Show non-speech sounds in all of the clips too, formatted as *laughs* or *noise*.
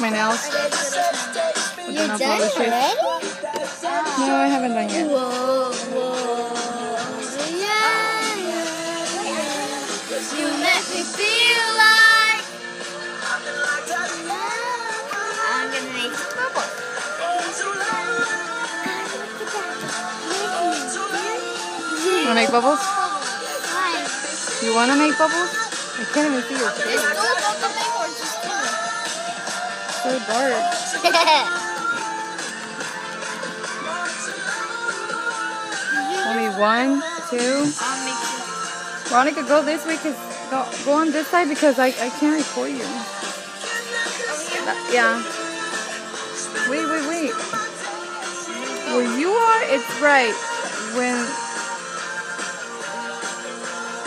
My nails. You done already? No, I haven't done yet. Whoa, I'm gonna make bubbles. Wanna make bubbles? You wanna make bubbles? I can't even see your Just face. do it, don't just do So dark. Only one, two. Veronica, go this way, cause go, go on this side because I, I can't record you. Yeah. Wait, wait, wait. Where you are, it's right. When.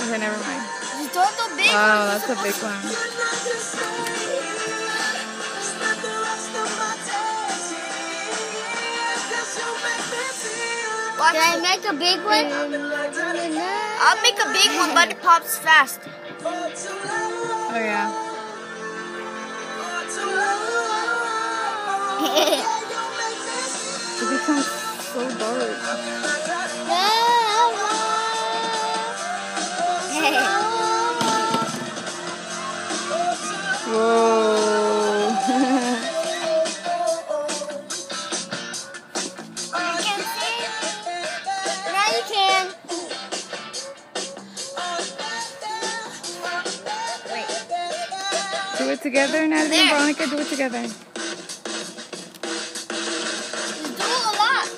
Okay, never mind. Don't big ah, Wow, one. that's a big one. Watch Can I make a big one? I'll make a big one, but it pops fast. Oh yeah. *laughs* It becomes so dark. Whoa. *laughs* Now you can. do it together, Natalie and Veronica. Do it together. Do a lot.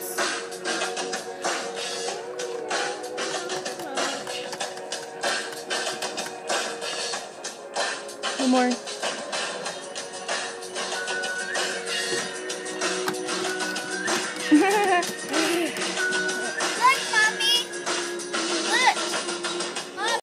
One more.